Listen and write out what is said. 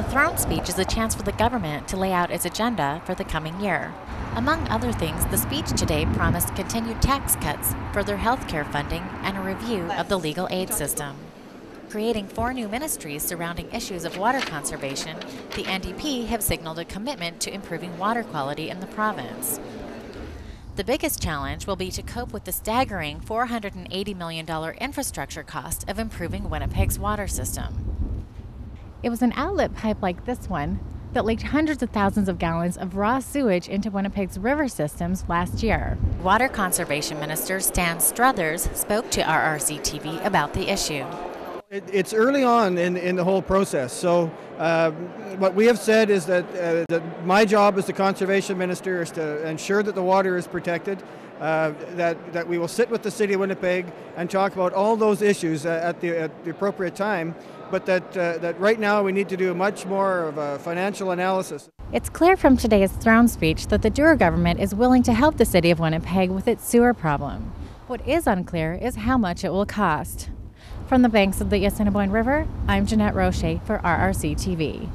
The throne speech is a chance for the government to lay out its agenda for the coming year. Among other things, the speech today promised continued tax cuts, further health care funding, and a review of the legal aid system. Creating four new ministries surrounding issues of water conservation, the NDP have signaled a commitment to improving water quality in the province. The biggest challenge will be to cope with the staggering $480 million infrastructure cost of improving Winnipeg's water system. It was an outlet pipe like this one that leaked hundreds of thousands of gallons of raw sewage into Winnipeg's river systems last year. Water Conservation Minister Stan Struthers spoke to RRC TV about the issue. It, it's early on in, in the whole process. So, uh, what we have said is that, uh, that my job as the conservation minister is to ensure that the water is protected. Uh, that, that we will sit with the City of Winnipeg and talk about all those issues at the, at the appropriate time, but that, uh, that right now we need to do much more of a financial analysis. It's clear from today's throne speech that the Doer government is willing to help the City of Winnipeg with its sewer problem. What is unclear is how much it will cost. From the banks of the Assiniboine River, I'm Jeannette Rocher for RRC TV.